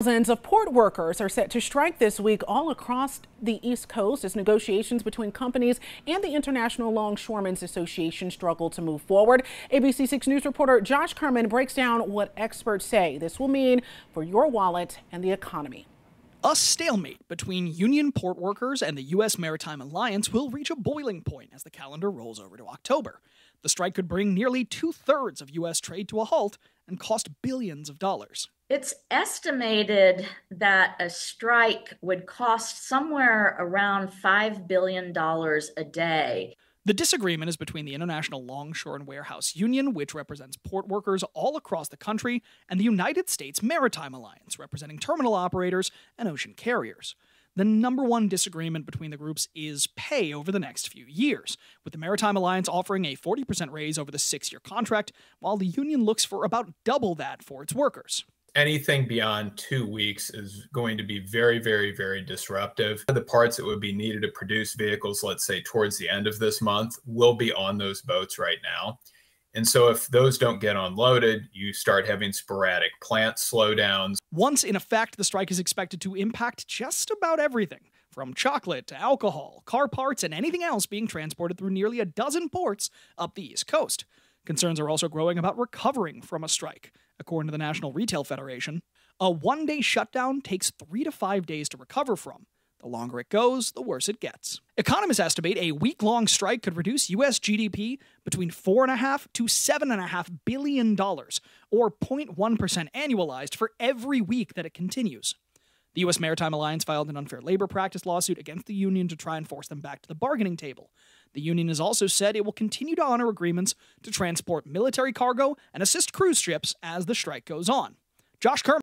Thousands of port workers are set to strike this week all across the East Coast as negotiations between companies and the International Longshoremen's Association struggle to move forward. ABC 6 News reporter Josh Kerman breaks down what experts say this will mean for your wallet and the economy. A stalemate between union port workers and the U.S. Maritime Alliance will reach a boiling point as the calendar rolls over to October. The strike could bring nearly two thirds of U.S. trade to a halt and cost billions of dollars. It's estimated that a strike would cost somewhere around $5 billion a day. The disagreement is between the International Longshore and Warehouse Union, which represents port workers all across the country, and the United States Maritime Alliance, representing terminal operators and ocean carriers. The number one disagreement between the groups is pay over the next few years, with the Maritime Alliance offering a 40% raise over the six year contract, while the union looks for about double that for its workers anything beyond two weeks is going to be very, very, very disruptive. The parts that would be needed to produce vehicles, let's say towards the end of this month, will be on those boats right now. And so if those don't get unloaded, you start having sporadic plant slowdowns. Once in effect, the strike is expected to impact just about everything from chocolate to alcohol, car parts, and anything else being transported through nearly a dozen ports up the East Coast. Concerns are also growing about recovering from a strike. According to the National Retail Federation, a one day shutdown takes three to five days to recover from. The longer it goes, the worse it gets. Economists estimate a week long strike could reduce U.S. GDP between $4.5 to $7.5 billion, or 0.1% annualized for every week that it continues. The U.S. Maritime Alliance filed an unfair labor practice lawsuit against the union to try and force them back to the bargaining table. The union has also said it will continue to honor agreements to transport military cargo and assist cruise ships as the strike goes on. Josh Kerman.